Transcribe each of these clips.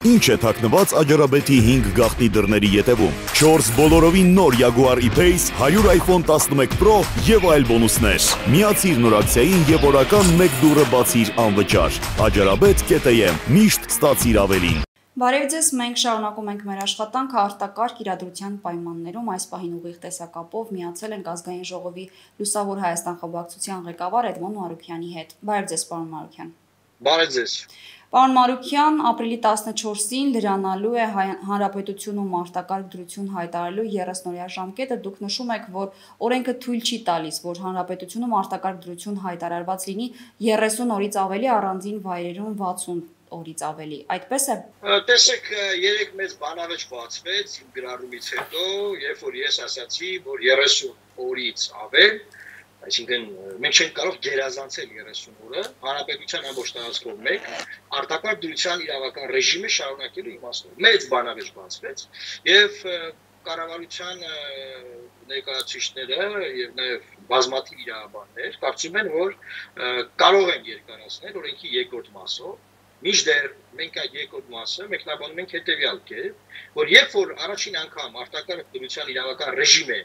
Ինչ է թաքնված Աջարաբեթի 5 գաղտնի դռների ետևում։ 4 բոլորովին նոր Jaguar E-Pace, 100 iPhone 11 Pro եւ այլ բոնուսներ։ Միացիր նորակցիային եւ օրական 1 դուրը բացիր անվճար։ Աջարաբեթ.am միշտ ստացիր ավելին։ Բարև ձեզ, մենք շարունակում ենք մեր աշխատանքը արտակարգ իրադրության պայմաններում այս պահին ուղիղ տեսակապով միացել ենք ազգային ժողովի Լուսավոր Հայաստան խմբակցության ղեկավար Էդմոն Մարուկյանի հետ։ Բարև ձեզ, պարոն Մարուկյան։ Բարև ձեզ։ Պարոն Մարուկյան, ապրիլի 14-ին լրանալու է Հանրապետությունում արտակարգ դրություն հայտարարելու 30-օրյա ժամկետը։ Դուք նշում եք, որ օրենքը թույլ չի տալիս, որ Հանրապետությունում արտակարգ դրություն հայտարարված լինի 30 օրից ավելի, առանձին վայրերում 60 օրից ավելի։ Այդպես է։ Տեսեք, երեք մեծ բանավեճ բացվեց իմ գրառումից հետո, երբ որ ես ասացի, որ 30 օրից ավել Այսինքն մենք չենք կարող գերազանցել 30 օրը հանրապետության ամբողջ տարածքով մեկ արտակարգ դրության իրավական ռեժիմը շարունակելու իմաստով։ Մեծ բանավեճ բացվեց եւ կառավարության ներկայացուցիչները եւ նաեւ բազմաթիվ իրավաբաններ կարծում են, որ կարող են երկարացնել օրենքի երկրորդ մասով Միջդեռ մենք այդ երկրորդ մասը մեկնաբանում ենք հետեւյալ կերպ, որ երբ որ առաջին անգամ արտակարգ դրության իրավական ռեժիմ է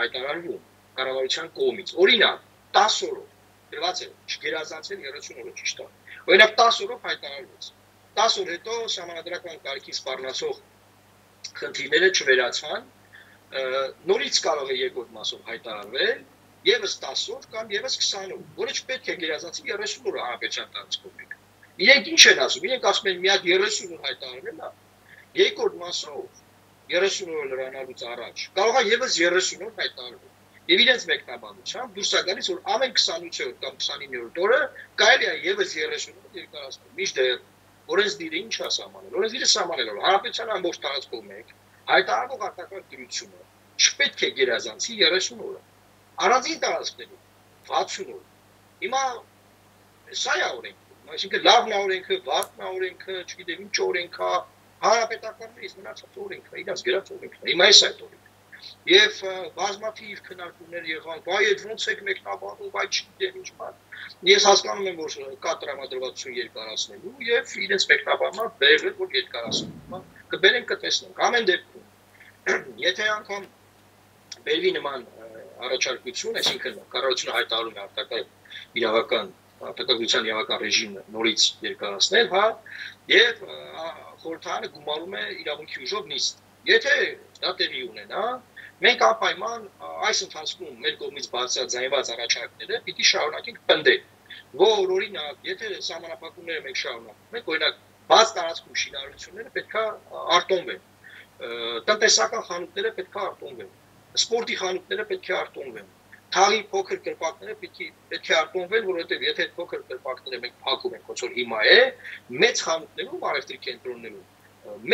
հայտարարվում, կառավարության կողմից։ Օրինակ 10 օրով դրված է չգերազանցել 30 օրը ճիշտ է։ Օրինակ 10 օրով հայտարարվեց։ 10 օր հետո համանդրական կարգի սպառնացող խնդիրները չվերացան, նորից կարող է երկրորդ մասով հայտարարվել եւս 10 օր կամ եւս 20 օր, որը չպետք է գերազանցի 30 օրը հանրապետության տարածքով։ Իրենք ինչ են ասում։ Իրենք ասում են միակ 30 օր հայտարարել է։ Երկրորդ մասով 30 օր լրանալուց առաջ կարող է եւս 30 օր հայտարարվել Եվ իրենց մեկնաբանությամբ դուրս է գալիս, որ ամեն 28-րդ կամ 29-րդ օրը կարելի է եւս 30-րդ երկարացնել։ Միշտեր օրենսդիրը ինչ է սահմանել։ Օրենսդիրը սահմանել է հարաբերության ամբողջ տարածքով մեկ հայտարարող արտակարգ դրությունը չպետք է գերազանցի 30 օրը։ Առանձին տարածքներում 60 օր։ Հիմա սա է օրենքը, այսինքն լավն է օրենքը, վատն է օրենքը, չգիտեմ ինչ օրենք է, հանրապետականներից մնացած օրենքը, իրաց գրած օրենքն է։ Հիմա էս այդ օրենքը եւ բազմաթիվ քննարկումներ եղան, բայ այդ ոնց եք մեկնաբանում, բայ չգիտեմ ինչ բան։ Ես հասկանում եմ, որ կա տրամադրվածություն երկարացնելու եւ իրենց մեկնաբանումը բերել որ երկարացնելու։ Կբերենք կտեսնենք։ Ամեն դեպքում եթե անգամ բերվի նման առաջարկություն, այսինքն կառավարությունը հայտարարում է արտակարգ իրավական արտակարգության իրավական ռեժիմը նորից երկարացնել, հա, եւ խորհրդարանը գումարում է իրավունքի ուժով նիստ։ Եթե դա տեղի ունենա, Մենք անպայման այս ընթացքում մեր կողմից բացարձայնված առաջարկները պիտի շարունակենք պնդել, որ օրինակ, եթե համանախապակումները մենք շարունակում ենք, օրինակ բաց տարածքում շինարարությունները պետքա արտոնվեն, տնտեսական խանութները պետքա արտոնվեն, սպորտի խանութները պետք է արտոնվեն, թաղի փոքր կրպակները պետք է պետք է արտոնվեն, որովհետև եթե այդ փոքր կրպակները մենք փակում ենք, ոնց որ հիմա է, մեծ խանութներում, առևտրի կենտրոններում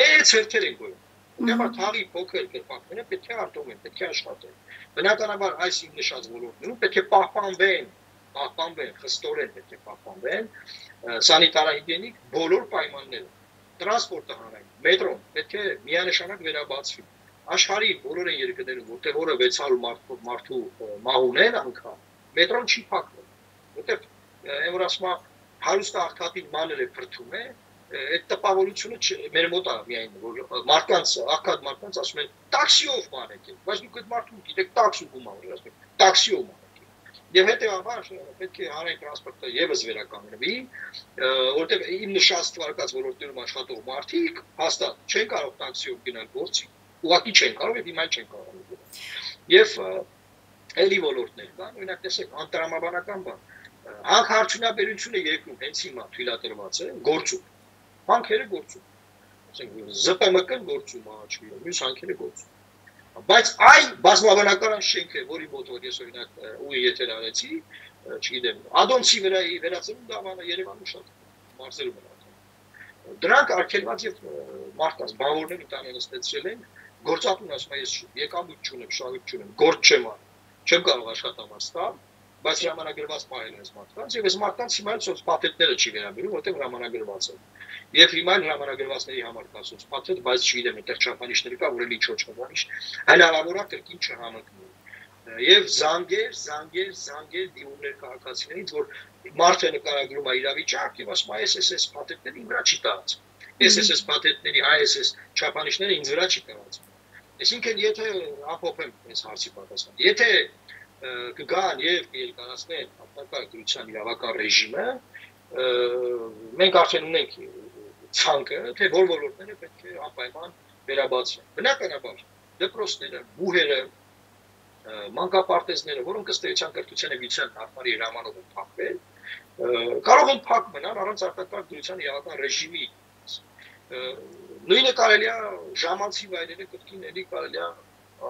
մեծ հերթեր են գոյում Ուրեմն թաղի փոքր կերպակները պետք է արտոնվեն, պետք է աշխատեն։ Բնականաբար այս իմ նշած ոլորտներում պետք է պահպանվեն, պահպանվեն, խստորեն պետք է պահպանվեն սանիտարահիգիենիկ բոլոր պայմանները։ Տրանսպորտը հանրային, մետրոն պետք է միանշանակ վերաբացվի։ Աշխարհի բոլոր են երկրներում, որտեղ օրը 600 մարդու մարդու մահուն են անգամ, մետրոն չի փակվում։ Որտեղ այն որ ասում հարուստ աղքատին մանր է փրթում է, այդ տպավորությունը մեր մոտ է միայն որ մարդկանց ակադ մարդկանց ասում են տաքսիով մանեք բայց դուք այդ մարդուն գիտեք տաքսի գումարը ասում տաքսիով մանեք եւ հետեւաբար պետք է հանրային տրանսպորտը եւս վերականգնվի որտեղ իմ նշած թվարկած ոլորտներում աշխատող մարդիկ հաստատ չեն կարող տաքսիով գնալ գործի ուղղակի չեն կարող եւ հիմա չեն կարող եւ էլի ոլորտներ կան օրինակ տեսեք անտրամաբանական բան հանքարդյունաբերությունը երկրում հենց հիմա թույլատրված է գործում հանքերը գործում։ Ասենք ԶՊՄԿ-ն գործում աչքի, մյուս հանքերը գործում։ Բայց այն բազմաբանական շենք է, որի մոտ որ ես օրինակ ուի եթեր արեցի, չգիտեմ, Ադոնցի վրայի վերածելու դավանը Երևանում շատ մարզերում են դրանք արգելված եւ մարդկանց բանվորները տանեն ստեցրել են գործատուն ասում է ես եկամուտ չունեմ, շահույթ չունեմ, գործ չեմ անում, չեմ կարող աշխատանք ստալ, բայց հրամանագրված պահել այս մարդկանց եւ այս մարդկանց հիմա ցոց պատետները չի վերաբերում, որտեղ հրամանագրված են։ Եվ հիմա հրամանագրվածների համար կասում սպասել, բայց չգիտեմ, այդտեղ չափանիշներ կա, որ էլի չոչ չափանիշ։ Հնարավոր է կրկին չհամընկնի։ Եվ զանգեր, զանգեր, զանգեր դիմումներ քաղաքացիներից, որ մարդը նկարագրում է իրավիճակ եւ ասում է, այս պատետները իմ վրա չի տալած։ SSS պատետների ISS չափանիշները ինձ վրա չի կարածվում։ Այսինքն եթե ապոփեմ այս հարցի պատասխան։ Եթե կգան եւ կերկարացնեն ապակարգ դրության իրավական ռեժիմը, մենք արդեն ունենք ցանկը, թե որ ոլորտները պետք է անպայման վերաբացվեն։ Բնականաբար դպրոցները, բուհերը, մանկապարտեզները, որոնք ըստ էության կրթության եւ գիտության նախարարի հրամանով են փակվել, կարող են փակ մնալ առանց արտակարգ դրության իրավական ռեժիմի նույնը կարելի է ժամանցի վայրերը կրկին էլի կարելի է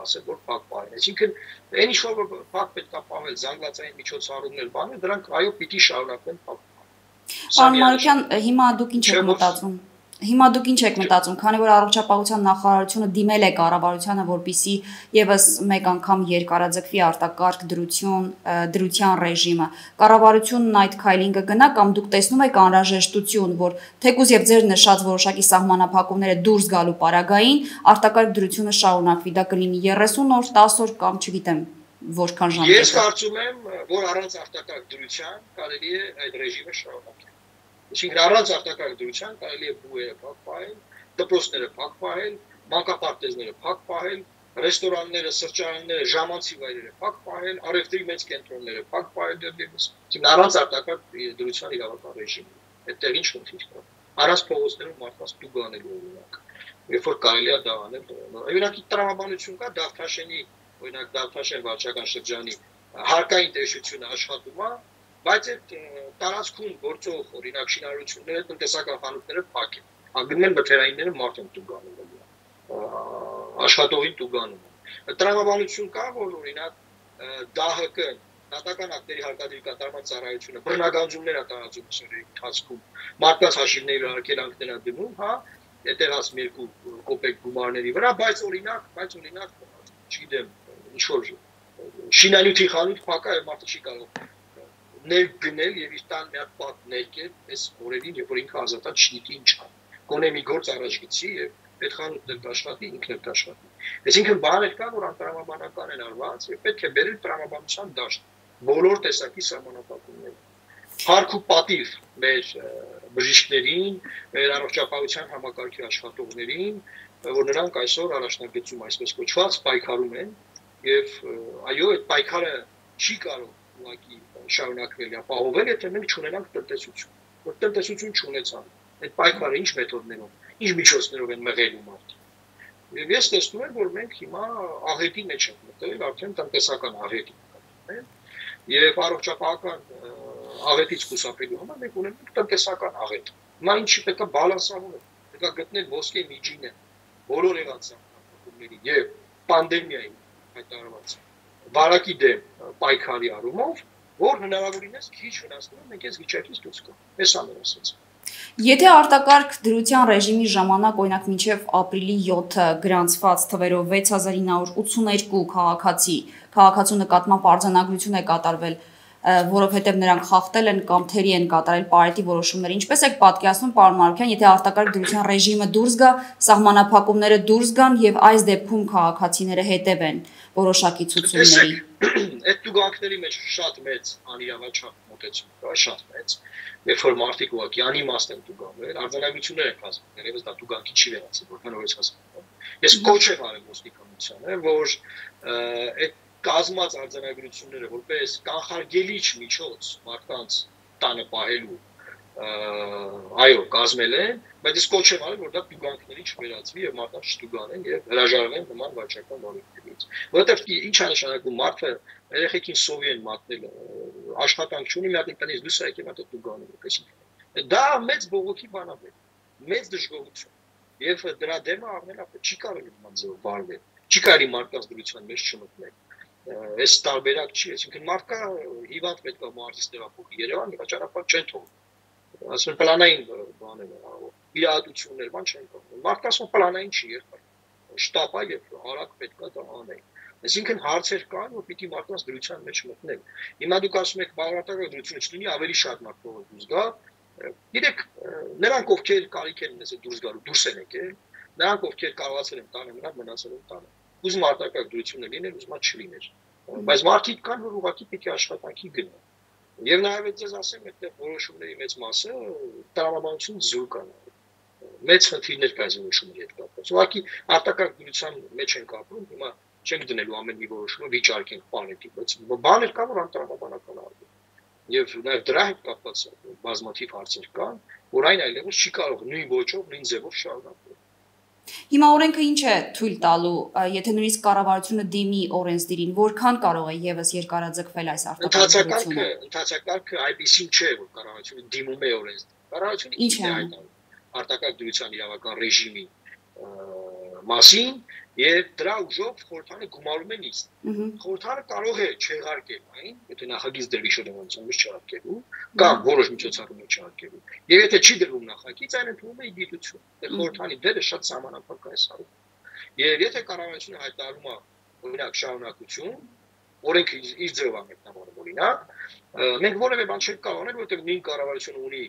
ասել որ փակ պահել։ Այսինքն այն ինչ որ փակ պետք է պահել զանգվածային միջոցառումներ բանը, դրանք այո պիտի շարունակվեն փակ։ Պարոն Մարուկյան, հիմա դուք ինչ եք մտածում։ Հիմա դուք ինչ եք մտածում, քանի որ առողջապահության նախարարությունը դիմել է կառավարությանը, որպիսի եւս մեկ անգամ երկարաձգվի արտակարգ դրություն, դրության ռեժիմը։ Կառավարությունն այդ քայլին կգնա կամ դուք տեսնում եք անհրաժեշտություն, որ թեկուզ եւ ձեր նշած որոշակի սահմանափակումները դուրս գալու պարագային արտակարգ դրությունը շարունակվի, դա կլինի 30 օր, 10 օր կամ չգիտեմ որքան ժամանակ։ Ես կարծում եմ, որ առանց արտակարգ դրության կարելի է այդ ռեժիմը շարունակել Այսինքն առանց արտակարգ դրության կարելի է բուհերը փակ պահել, դպրոցները փակ պահել, մանկապարտեզները փակ պահել, ռեստորանները, սրճարանները, ժամանցի վայրերը փակ պահել, արևտրի մեծ կենտրոնները փակ պահել դեպս։ Այսինքն առանց արտակարգ դրության իրավական ռեժիմի։ Այդտեղ ինչ խնդիր կա։ Առանց փողոցներում մարդկանց դու գանելու օրինակ։ Երբ որ կարելի է դա անել, օրինակ տրամաբանություն կա Դավթաշենի, օրինակ Դավթաշեն վարչական շրջանի հարկային տեսությունը աշխատում է, բայց այդ տարածքում գործող օրինակ շինարարությունները, տնտեսական խանութները փակ են։ Անգլիան բթերայինները մարդ են տուգանում։ Աշխատողին տուգանում։ Տրամաբանություն կա, որ օրինակ ԴՀԿ Նատական ակտերի հարկադրի կատարման ծառայությունը բռնագանձումներ է տարածում սերի ընթացքում։ Մարդկանց հաշիվների վարակելանքներ է դնում, հա, այդտեղած երկու կոպեկ գումարների վրա, բայց օրինակ, բայց օրինակ, չգիտեմ, ինչ որ շինանյութի խանութ փակա է մարդը չի կարող ներ գնել եւ իր տան մի հատ պատ ներկել այս օրերին, երբ որ ինքը ազատած չգիտի ինչ ան։ Գոնե մի գործ առաջ գցի եւ այդ խանութն էլ աշխատի, ինքն էլ աշխատի։ Այսինքն բաներ կա, որ անտրամաբանական են արված եւ պետք է բերել տրամաբանության դաշտ բոլոր տեսակի սահմանապահումները։ Հարկ ու պատիվ մեր բժիշկներին, մեր առողջապահության համակարգի աշխատողներին, որ նրանք այսօր առաջնագծում այսպես կոչված պայքարում են եւ այո, այդ պայքարը չի կարող ուղղակի շարունակվել է, ապահովել, եթե մենք չունենանք տնտեսություն։ Որ տնտեսություն չունեցան, այդ պայքարը ինչ մեթոդներով, ինչ միջոցներով են մղելու մարդը։ Եվ ես տեսնում եմ, որ մենք հիմա աղետի մեջ ենք մտել, արդեն տնտեսական աղետի ենք։ Եվ առողջապահական աղետից խուսափելու համար մենք ունենք տնտեսական աղետ։ Հիմա ինչի պետք է բալանսավորել, պետք է գտնել ոսկե միջինը բոլոր եղած սահմանների եւ պանդեմիայի հայտարարված վարակի դեմ պայքարի առումով որ հնարավորինս քիչ վնասներով մենք այս վիճակից դուրս գանք։ Էս ամեն ասած։ Եթե արտակարգ դրության ռեժիմի ժամանակ օրինակ մինչև ապրիլի 7-ը գրանցված թվերով 6982 քաղաքացի քաղաքացու նկատմամբ արձանագրություն է կատարվել որովհետև նրանք խախտել են կամ թերի են կատարել պարետի որոշումներ։ Ինչպես եք պատկերացնում, պարոն Մարուկյան, եթե արտակարգ դրության ռեժիմը դուրս գա, սահմանափակումները դուրս գան եւ այս դեպքում քաղաքացիները հետևեն որոշակի ցուցումների։ Այդ դուգանքների մեջ շատ մեծ անիրավաչափ մոտեցում կա, շատ մեծ։ Երբ որ մարդիկ ուղղակի անիմաստ են դուգանվել, արձանագրություններ են կազմել, երևս դա դուգանքի չի վերացել, որքան որ ես հասկանում եմ։ Ես կոչ եմ արել ոստիկանությանը, որ այդ կազմած արձանագրությունները որպես կանխարգելիչ միջոց մարդկանց տանը պահելու այո կազմել են բայց ես կոչ եմ արել որ դա տուգանքների չվերածվի եւ մարդկանց չտուգանեն եւ հրաժարվեն նման վաճառական բարույթներից որովհետեւ ինչ է նշանակում մարդը երեխեքին սովի են մատնել աշխատանք չունի մի հատ տնից դուրս եկել մատը տուգանում այսինքն դա մեծ բողոքի բան է մեծ դժգոհություն եւ դրա դեմը առնելը չի կարելի նման ձեւ վարվել չի կարելի մարդկանց դրության մեջ չմտնել այս տարբերակ չի, այսինքն մարդկա հիվանդ պետք է մարդից տեղափոխի Երևան, եւ ճանապարհ չեն թողնում։ Ասում պլանային բաներ, իրադություններ, բան չեն կողմում։ Մարդկա ասում պլանային չի եղել։ Շտապա եւ արագ պետք է դա անել։ Այսինքն հարցեր կան, որ պիտի մարդկանց դրության մեջ մտնել։ Հիմա դուք ասում եք բաղրատակը դրությունը չլինի, ավելի շատ մարդ փողը դուրս գա։ Գիտեք, նրանք ովքեր կարիք են ունեցել դուրս գալու, դուրս են եկել, նրանք ովքեր կարողացել են տանը, նրանք մնացել են տանը ուզում արտակարգ դրությունը լիներ, ուզում չլիներ։ Բայց մարդիկ կան, որ ուղղակի պիտի աշխատանքի գնան։ Եվ նաև ես ասեմ, այդտեղ որոշումների մեծ մասը տրամաբանություն զուր կան։ մեծ խնդիրներ կա զինուշումի հետ կապված։ Ուղղակի արտակարգ դրության մեջ ենք ապրում, հիմա չենք դնելու ամեն մի որոշումը վիճարկենք պանետի, բայց բաներ կա որ անտրամաբանական արվում։ Եվ նաև դրա հետ կապված բազմաթիվ հարցեր կան, որ այն այլևս չի կարող նույն ոճով, նույն ձևով շարունակվել։ Հիմա օրենքը ինչ է թույլ տալու, եթե նույնիսկ կառավարությունը դիմի օրենսդիրին, որքան կարող է եւս երկարաձգվել այս արտակարգությունը։ Ընթացակարգը այդպեսին չէ, որ կառավարությունը դիմում է օրենսդիր։ Կառավարությունը ինչ է հայտարարում արտակարգ դրության իրավական ռեժիմի մասին եւ դրա ուժով խորհրդանը գումարում է նիստ։ Խորհրդանը կարող է չեղարկել այն, եթե նախագիծ դրվի շրջանցում չեղարկելու, կամ որոշ միջոցառումներ չեղարկելու։ Եվ եթե չի դրվում նախագիծ, այն ընդունում է իդիտություն։ Դե խորհրդանի դերը շատ սահմանափակ է սարում։ Եվ եթե կառավարությունը հայտարարում է օրինակ շարունակություն, օրենքը իր ձևով է մեկնաբանում օրինակ, մենք որևէ բան չենք կարող անել, որովհետև նույն կառավարությունը ունի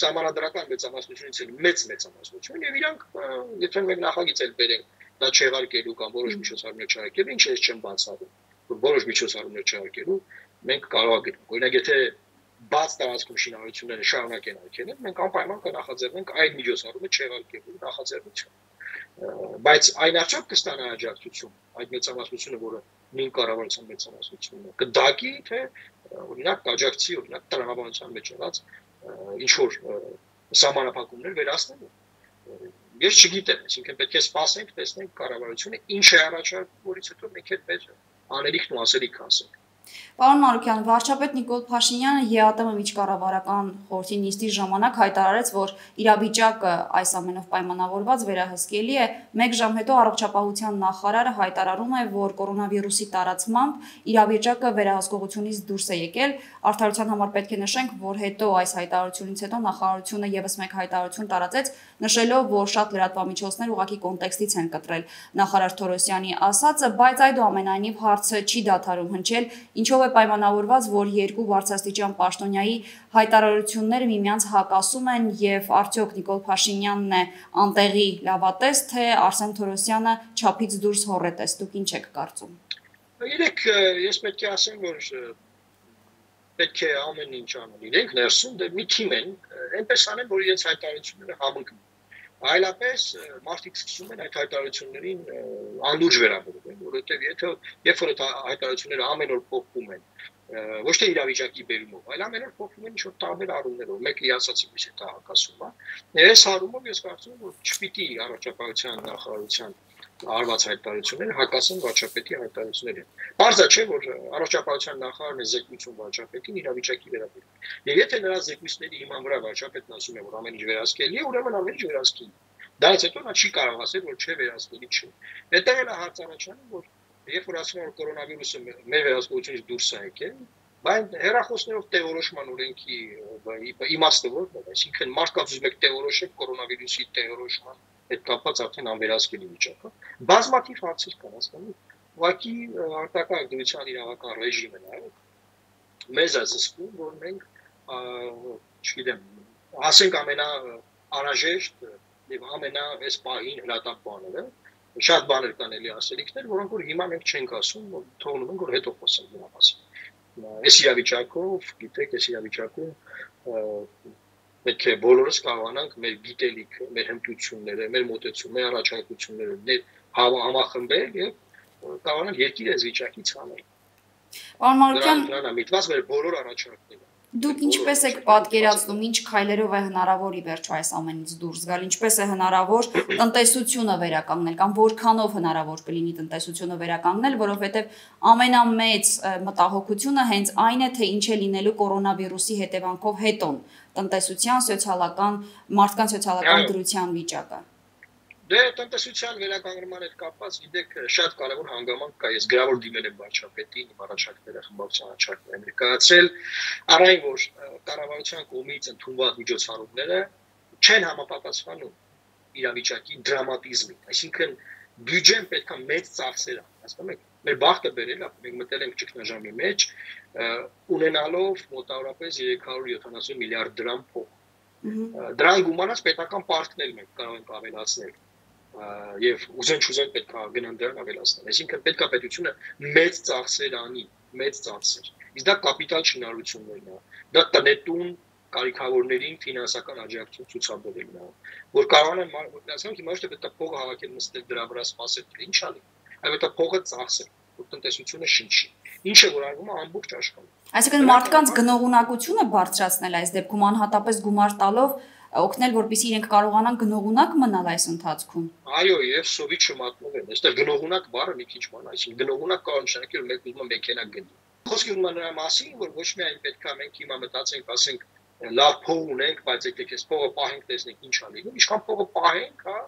սահմանադրական մեծամասնությունից էլ մեծ մեծամասնություն եւ իրանք եթե մենք նախագիծ էլ բերենք դա չեղարկելու կամ որոշ միջոցառումներ չեղարկելու, ինչ ես չեմ բացառում, որ որոշ միջոցառումներ չեղարկելու, մենք կարող ենք Օրինակ, եթե բաց տարածքում շինարարությունները շարունակեն արկելել, մենք անպայման կնախաձեռնենք այդ միջոցառումը չեղարկելու նախաձեռնություն։ Բայց այն արդյոք կստանա աջակցություն, այդ մեծամասնությունը, որը նույն կառավարության մեծամասնությունն է, կդակի թե օրինակ աջակցի, օրինակ տրամաբանության մեջ եղած ինչ որ սահմանափակումներ վերացնելու ես չգիտեմ, այսինքն պետք է սպասենք, տեսնենք կառավարությունը ինչ է առաջարկում, որից հետո մենք այդ մեր անելիքն ու ասելիք ասենք։ Պարոն Մարուկյան, վարչապետ Նիկոլ Փաշինյանը ԵԱՏՄ միջկառավարական խորհրդի նիստի ժամանակ հայտարարեց, որ իրավիճակը այս ամենով պայմանավորված վերահսկելի է։ 1 ժամ հետո առողջապահության նախարարը հայտարարում է, որ կորոնավիրուսի տարածմամբ իրավիճակը վերահսկողությունից դուրս է եկել։ Արդարության համար պետք է նշենք, որ հետո այս հայտարարությունից հետո նախարարությունը եւս մեկ հայտարարություն տարածեց, նշելով, որ շատ լրատվամիջոցներ ուղակի կոնտեքստից են կտրել նախարար Թորոսյանի ասածը, բայց այդուամենայնիվ հարցը չի դադարում հնչել ինչով է պայմանավորված, որ երկու բարձրաստիճան պաշտոնյայի հայտարարությունները միմյանց հակասում են եւ արդյոք Նիկոլ Փաշինյանն է անտեղի լավատես, թե Արսեն Թորոսյանը չափից դուրս հորետես։ Դուք ինչ եք կարծում։ Իրեք ես պետք է ասեմ, որ պետք է ամեն ինչ անել իրենք ներսում, դե մի թիմ են, այնպես անեն, որ իրենց հայտարարությունները համընկնեն այլապես մարդիկ սկսում են այդ հայտարարություններին անլուրջ վերաբերվել, որովհետև եթե երբ որ այդ հայտարարությունները ամեն օր փոխվում են, ոչ թե իրավիճակի բերումով, այլ ամեն օր փոխվում են ինչ-որ տարբեր առումներով, մեկը իասացի դա հակասում է։ Այս հարումով ես կարծում եմ, որ չպիտի առողջապահության նախարարության արված հայտարարությունները հակասեն վարչապետի հայտարարություններին։ Բարձա չէ, որ առողջապահության նախարարն է զեկույցում վարչապետին իրավիճակի վերաբերյալ։ Եվ եթե նրա զեկույցների հիման վրա վարչապետն ասում է, որ ամեն ինչ վերահսկելի է, ուրեմն ամեն ինչ վերահսկելի է։ Դրանից հետո նա չի կարող ասել, որ չէ վերահսկելի չէ։ Այդտեղ էլ է հարց առաջանում, որ երբ որ ասում են որ կորոնավիրուսը մեր վերահսկողությունից դուրս է եկել, բայց հերախոսներով տեղորոշման օրենքի իմաստը որն է, այսինքն մարդկանց ուզում եք տեղորոշեք կորոնավիրուսի տեղորոշման հետ կապված արդեն անվերահսկելի վիճակ է։ Բազմաթիվ հարցեր կան, հասկանում։ Ուղղակի արտակարգ դրության իրավական ռեժիմը նաև մեզ է զսպում, որ մենք, չգիտեմ, ասենք ամենա անհրաժեշտ եւ ամենա այս պահին հրատապ բաները, շատ բաներ կան էլի ասելիքներ, որոնք որ հիմա մենք չենք ասում, թողնում ենք որ հետո խոսենք դրա մասին։ Այս իրավիճակով, գիտեք, այս իրավիճակում պետք է բոլորս կարողանանք մեր գիտելիքը, մեր հմտությունները, մեր մոտեցումը, առաջարկությունները համախմբել եւ կարողանանք երկիրը այս վիճակից հանել։ Պարոն Մարուկյան, դրանա միտված մեր բոլոր առաջարկները Դուք ինչպես եք պատկերացնում, ինչ քայլերով է հնարավոր ի վերջո այս ամենից դուրս գալ, ինչպես է հնարավոր տնտեսությունը վերականգնել կամ որքանով հնարավոր կլինի տնտեսությունը վերականգնել, որովհետև ամենամեծ մտահոգությունը հենց այն է, թե ինչ է լինելու կորոնավիրուսի հետևանքով հետոն տնտեսության, սոցիալական, մարդկան սոցիալական դրության վիճակը։ Դե տնտեսության վերականգնման հետ կապված գիտեք շատ կարևոր հանգամանք կա։ Ես գրավոր դիմել եմ վարչապետին, առաջարկները խմբակցության առաջարկները ներկայացրել, առայն որ կառավարության կողմից ընդունված միջոցառումները չեն համապատասխանում իրավիճակի դրամատիզմին։ Այսինքն բյուջեն պետքա մեծ ծախսեր, հասկանում եք մեր բախտը բերել է, մենք մտել ենք ճգնաժամի մեջ, ունենալով մոտավորապես 370 միլիարդ դրամ փող։ Դրան գումարած պետական պարտքն էլ մենք կարող ենք ավելացնել և ուզեն չուզեն պետք է գնան դրան ավելացնել։ Այսինքն պետք է պետությունը մեծ ծախսեր անի, մեծ ծախսեր։ Իսկ դա կապիտալ շինարարություններն է։ Դա տնետուն կարիքավորներին ֆինանսական աջակցություն ցուցաբերելն է, որ կարող են մարտկացնել հիմա ոչ թե պետք է փող հավաքել նստել դրա վրա սпасել, ինչ անի։ Ա պետք է փողը ծախսել որ տնտեսությունը շնչի ինչը որ արվում է ամբողջ աշխարհում այսինքն մարդկանց գնողունակությունը բարձրացնել այս դեպքում անհատապես գումար տալով օգնել որպեսզի իրենք կարողանան գնողունակ մնալ այս ընթացքում։ Այո, եւ սովի չմատնվեն։ Այստեղ գնողունակ բառը մի քիչ ման, այսինքն գնողունակ կարող նշանակել մեկ ուզում մեքենա գնի։ Խոսքը ում նրա մասին, որ ոչ միայն պետքա մենք հիմա մտածենք, ասենք լավ փող ունենք, բայց եկեք այս փողը պահենք, տեսնենք ինչ ա լինում, ինչքան փողը պահենք, հա,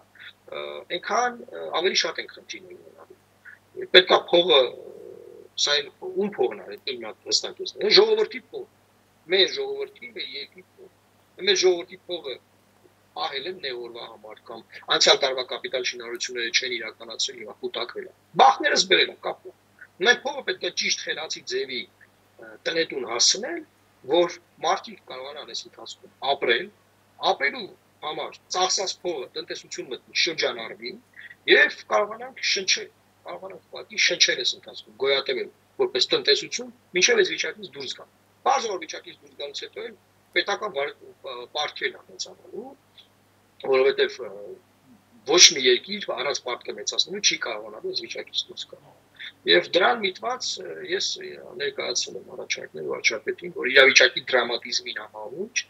այնքան ավելի շատ ենք խնդիրներ ունենալու։ Պետքա փողը սա ում փողն է, դա մի հատ հստակ է։ Ժողովրդի փող։ Մեր ժողովրդի, մեր երկրի փող մեր ժողովրդի փողը ահել են նեորվա համար կամ անցյալ տարվա կապիտալ շինարարությունները չեն իրականացրել եւ կուտակվել է։ Բախներս բերել են կապը։ Մենք փողը պետք է ճիշտ խելացի ձևի տնետուն հասցնել, որ մարդիկ կարողանան այս ընթացքում ապրել, ապրելու համար ծախսած փողը տնտեսություն մտնի, շրջանառվի եւ կարողանանք շնչել, կարողանանք պատի շնչել այս ընթացքում, գոյատևել որպես տնտեսություն, մինչև այս վիճակից դուրս գալ։ Բարձր վիճակից դուրս գալուց հետո էլ պետական պարտքերն է մեծանալու, որովհետև ոչ մի երկիր առանց պարտքը մեծացնելու չի կարողանալու այս վիճակից դուրս գալ։ Եվ դրան միտված ես ներկայացրել եմ առաջարկներ վարչապետին, որ իրավիճակի դրամատիզմին համահունչ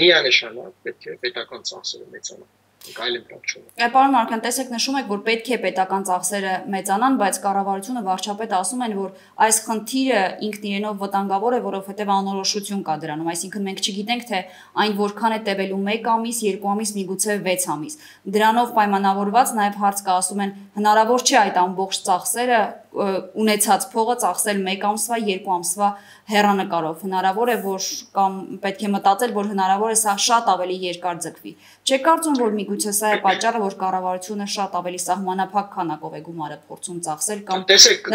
միանշանակ պետք է պետական ծախսերը մեծանան այլ իմպակտ չունի։ Այ պարոն Մարկյան, տեսեք նշում եք, որ պետք է պետական ծախսերը մեծանան, բայց կառավարությունը վարչապետ ասում են, որ այս խնդիրը ինքն իրենով վտանգավոր է, որովհետև անորոշություն կա դրանում, այսինքն մենք չգիտենք, թե այն որքան է տևելու 1 ամիս, 2 ամիս, միգուցե 6 ամիս։ Դրանով պայմանավորված նաև հարց կա, ասում են, հնարավոր չէ այդ ամբողջ ծախսերը ունեցած փողը ծախսել 1 ամսվա, 2 ամսվա հերանեկարով։ Հնարավոր է, որ կամ պետք է մտածել, որ հնարավոր է սա շատ ավելի երկար ձգվի։ Չէ՞ կարծում, որ միգուցե սա է պատճառը, որ կառավարությունը շատ ավելի սահմանափակ քանակով է գումարը փորձում ծախսել կամ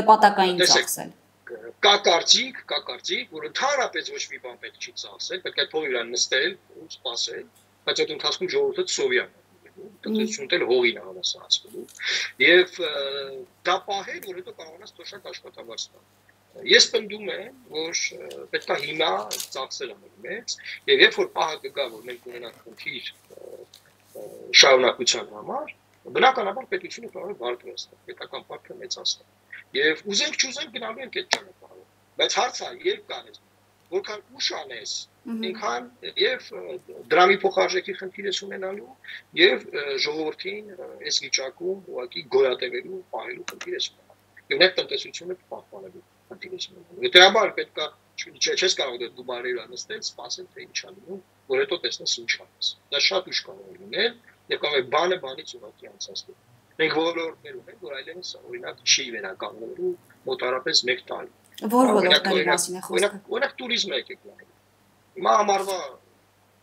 նպատակային ծախսել կա կարծիք, կա կարծիք, որ ընդհանրապես ոչ մի բան պետք չի ծախսել, պետք է փողի վրա նստել ու սպասել, բայց այդ ընթացքում ժողովուրդը սովյան տնտեսությունն էլ հողին է հավասարացվելու եւ դա պահել որ հետո կարողանաս թոշակ աշխատավարձ տալ ես պնդում եմ որ պետք է հիմա ծախսել ամեն մեծ եւ երբ որ պահը կգա որ մենք ունենանք խնդիր շարունակության համար բնականաբար պետությունը կարող է բարձրացնել պետական պարտքը մեծացնել եւ ուզենք չուզենք գնալու ենք այդ ճանապարհով բայց հարցը երբ կանես որքան ուշ անես, ինքան եւ դրամի փոխարժեքի խնդիր ես ունենալու եւ ժողովրդին այս վիճակում ուղղակի գոյատևելու, պահելու խնդիր ես ունենալու։ Եվ մեր տնտեսությունը պահպանելու խնդիր ես ունենալու։ Եթե համար պետքա չես կարող դու գումարերը անստել, սпасել թե ինչ անում, որ հետո տեսնես ինչ անես։ Դա շատ ուշ կարող լինել եւ կարող է բանը բանից ուղղակի անցածել։ Մենք բոլորներ ունենք, որ այլևս օրինակ չի վերականգնելու մոտարապես 1 տարի Որ ոլորտների մասին է խոսքը։ Օրինակ туриզմը եկեք լավ։ Հիմա ամառվա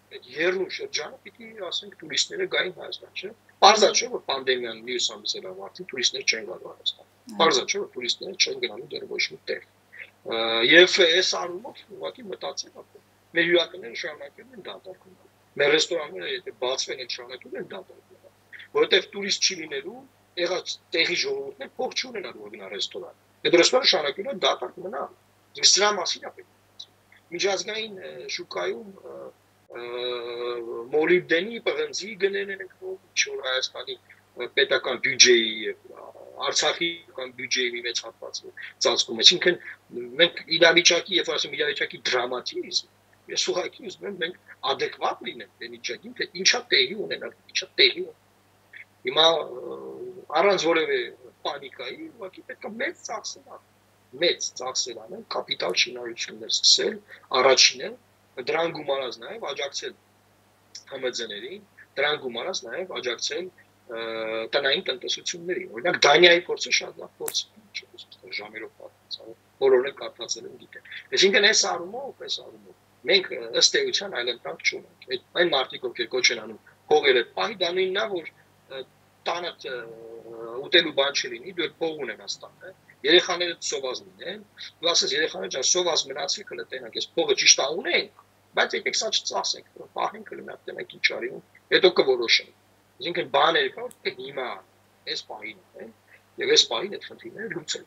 այդ երրորդ շրջանը պիտի ասենք туриստները գային Հայաստան, չէ՞։ Պարզա չէ, որ պանդեմիան մյուս ամսերով արդեն туриստներ չեն գալու Հայաստան։ Պարզա չէ, որ туриստները չեն գնալու դեռ ոչ մի տեղ։ Եվ այս առումով ուղղակի մտածել ապա մեր հյուրակները շարունակում են դատարկում։ Մեր ռեստորանները եթե բացվեն են շարունակում են դատարկում, որովհետև турист չի լինելու, եղած տեղի ժողովուրդները փող չունենալու որ գնա ռեստորան Պետրոսյանը շարունակում է դատարկ մնա։ Եվ սրա մասին է պետք։ Միջազգային շուկայում մոլիբդենի պղնձի գներն են ընկնում, չոր Հայաստանի պետական բյուջեի եւ Արցախի կամ բյուջեի մի մեծ հատվածը ծածկում։ Այսինքն մենք իրավիճակի, երբ ասում իրավիճակի դրամատիզմ, ես ուղղակի ուզում եմ մենք adekvat լինենք այդ վիճակին, թե ինչա տեղի ունենալ, ինչա տեղի։ Հիմա առանց որևէ պանիկայի, ուղղակի պետք է մեծ ծախսել մեծ ծախսել անել, կապիտալ շինարարություններ սկսել, առաջինը դրան գումարած նաև աջակցել համաձայներին, դրան գումարած նաև աջակցել տնային տնտեսություններին։ Օրինակ Դանիայի փորձը շատ լավ փորձ է, ժամերով պատմած, բոլորը կարդացել են գիտեն։ Այսինքն այս առումով, այս առումով մենք ըստ էության այլընտրանք չունենք։ Այդ այն մարդիկ, ովքեր կոչ են անում փողերը, պահի դա նույնն է, որ տանը ուտելու բան չլինի, դու փող ունենաս տանը, երեխաները սոված լինեն, դու ասես երեխաները ջան սոված մնացի կլտենանք, այս փողը ճիշտ ունենք, բայց եկեք սա չծախսենք, պահենք կլինի տենակ ինչ արի ու հետո կորոշենք։ Այսինքն բաները կա, որ հիմա այս պահին է, եւ այս պահին այդ խնդիրները լուծել։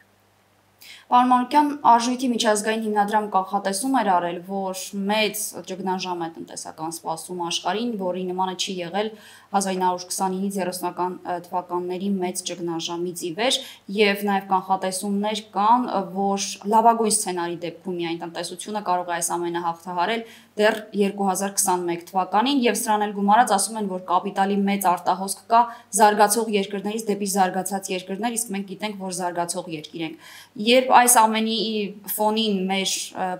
Պարոն Մանուկյան, արժույթի միջազգային հիմնադրամ կանխատեսում էր արել, որ մեծ ճգնաժամ է տնտեսական սպասում աշխարհին, որի նմանը չի եղել 1929-ից 30-ական թվականների մեծ ճգնաժամից ի վեր, եւ նաեւ կանխատեսումներ կան, որ լավագույն սցենարի դեպքում միայն տնտեսությունը կարող է այս ամենը հաղթահարել դեռ 2021 թվականին եւ սրան էլ գումարած ասում են, որ կապիտալի մեծ արտահոսք կա զարգացող երկրներից դեպի զարգացած երկրներ, իսկ մենք գիտենք, որ զարգացող երկիր ենք։ Երբ այս ամենի ֆոնին մեր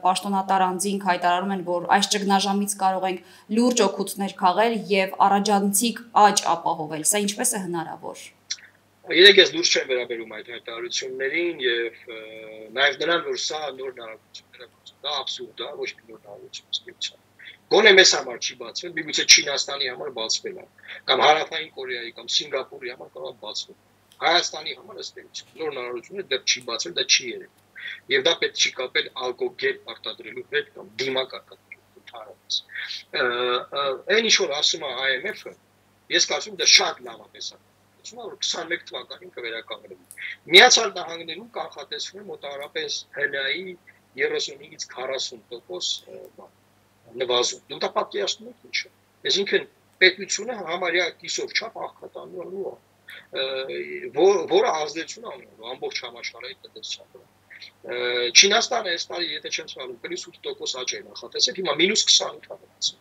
պաշտոնատար անձինք հայտարարում են, որ այս ճգնաժամից կարող ենք լուրջ օգուտներ քաղել եւ առաջանցիկ աճ ապահովել, սա ինչպես է հնարավոր։ Երեք ես դուրս չեմ վերաբերում այդ հայտարարություններին եւ նաեւ նրան, որ սա նոր հնարավորություններ է դա абսուրդ է, ոչ մի նոր հնարավորություն ստիպչա։ Գոնե մեզ համար չի բացվել, միգուցե Չինաստանի համար բացվել է, կամ Հարավային Կորեայի կամ Սինգապուրի համար կարող բացվել։ Հայաստանի համար ըստ էության նոր հնարավորությունը դեռ չի բացվել, դա չի երեք։ Եվ դա պետք չի կապել ալկոգել արտադրելու հետ կամ դիմակ արտադրելու թարած։ Այն ինչ որ ասում է IMF-ը, ես կարծում դա շատ լավ է տեսակ ասում որ 21 թվականին կվերականգնվի։ Միացյալ Նահանգներում կանխատեսվում է մոտավորապես հնայի 35-ից 40% նվազում։ Դու դա պատկերացնում ես ինչը։ Այսինքն պետությունը համարյա կիսով չափ աղքատանալու է, որը ազդեցություն ունի ամբողջ համաշխարհային տնտեսության վրա։ Չինաստանը այս տարի, եթե չեմ սխալվում, պլյուս 8% աճ է նախատեսել, հիմա մինուս 28 է։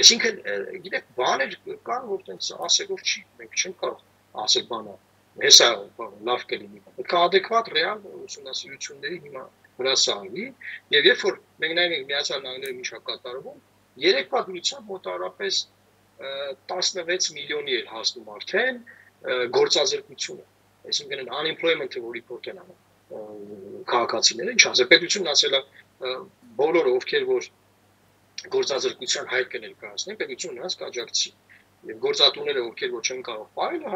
Այսինքն, գիտեք, բաներ կան, որ տենց ասելով չի, մենք չենք կարող ասել բանը։ Հեսա լավ կլինի։ Պետք է adekvat ռեալ ուսումնասիրությունների հիմա հրասարվի եւ երբ որ մենք նայում ենք Միացյալ Նահանգների ինչա կատարվում երեկվա դրությամբ մոտավորապես 16 միլիոնի էր հասնում արդեն գործազրկությունը այսինքն unemployment-ը որ report են անում քաղաքացիները ինչ ասել պետությունն ասել է բոլորը ովքեր որ գործազրկության հայտ կներկայացնեն պետությունը նրանց կաջակցի եւ գործատուները ովքեր որ չեն կարող ապարել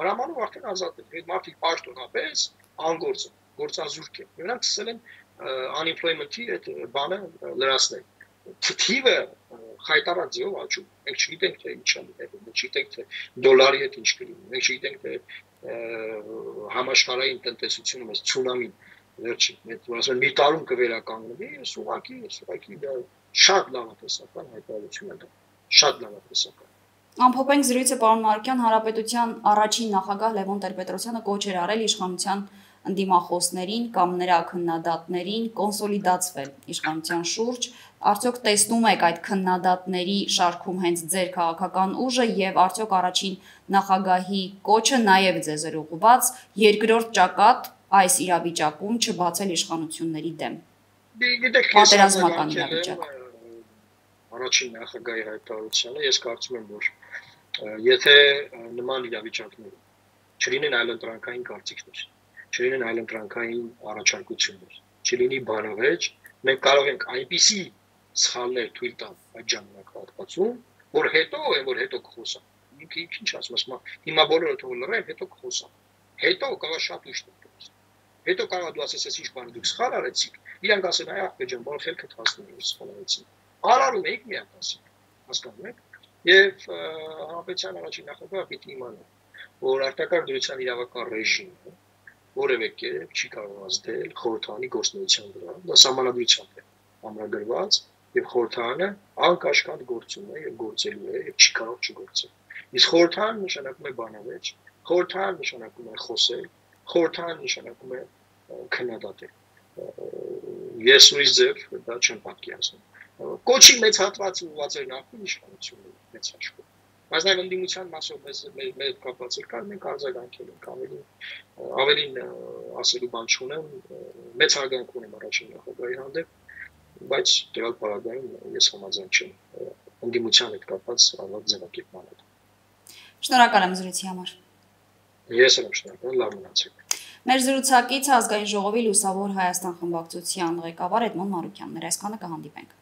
հրամանում արդեն ազատել այդ մարդիկ պաշտոնապես անգործ գործազուրկ են նրանք սկսել են unemployment-ի այդ բանը լրացնել թիվը խայտարած ձեով աճում։ Մենք չգիտենք թե ինչ է լինելու, մենք չգիտենք թե դոլարի հետ ինչ կլինի, մենք չգիտենք թե համաշխարհային տնտեսությունը մեզ ցունամին վերջի, այդ ասեն մի տարում կվերականգնվի, սուղակի, սուղակի դա շատ լավ տեսական հայտարարություն է դա։ Շատ լավ տեսական։ Ամփոփենք զրույցը պարոն Մարկյան հանրապետության առաջին նախագահ Լևոն Տեր-Պետրոսյանը կոչ էր արել իշխանության ընդդիմախոսներին կամ նրա քննադատներին կոնսոլիդացվել իշխանության շուրջ արդյոք տեսնում եք այդ քննադատների շարքում հենց ձեր քաղաքական ուժը եւ արդյոք առաջին նախագահի կոչը նաեւ ձեզ էր ուղղված. Երկրորդ ճակատ այս իրավիճակում չբացել իշխանությունների դեմ գիտեք պատերազմական իրավիճակ առաջին նախագահի հայտարարությանը ես կարծում եմ որ եթե նման իրավիճակներ չլինեն այլ ընտրանքային կարծիքներ չլինեն այլընտրանքային առաջարկություններ, չլինի բանավեճ, մենք կարող ենք այնպիսի սխալներ թույլ տալ այդ ժամանակահատվածում, որ հետո այն որ հետո կխոսա։ Ինքը ինչ ասում ասում հիմա բոլորը թող լռեն, հետո կխոսա։ Հետո կարող շատ ուշ տոկս։ Հետո կարող դու ասես ինչ բան դուք սխալ արեցիք։ Իրանք ասեն այ ախպե ջան, բոլոր խելքը հասնում է սխալ արեցին։ Արարում եք մի հատ ասի։ Հասկանում եք։ Եվ հանրապետության առաջին նախագահը պիտի իմանա, որ արտակարգ դրության իրավական ռեժիմը որևէ կերպ չի կարող ազդել խորհրդանի գործնեության վրա։ Դա համանadrությամբ է ամրագրված եւ խորհրդանը անկաշկանդ գործում է եւ գործելու է եւ չի կարող չգործել։ Իսկ խորհրդան նշանակում է բանավեճ, խորհրդան նշանակում է խոսել, խորհրդան նշանակում է քննադատել։ Ես ուրիշ ձև դա չեմ պատկերացնում։ Կոչի մեծ հատվածը ուղղված է նախին իշխանությունը մեծ հաշվով բայց նաև ընդդիմության մասով մեզ մեր կապված կար մենք արձագանքել ենք ավելի ավելին ասելու բան չունեմ մեծ հարգանք ունեմ առաջին նախագահի հանդեպ բայց դրալ պարագայում ես համաձայն չեմ ընդդիմության հետ կապված ավակ ձևակերպմանը Շնորհակալ եմ զրույցի համար Ես եմ շնորհակալ լավ մնացեք Մեր զրուցակիցը ազգային ժողովի լուսավոր Հայաստան խմբակցության ղեկավար Էդմոն Մարուկյանն էր այսքանը կհանդիպենք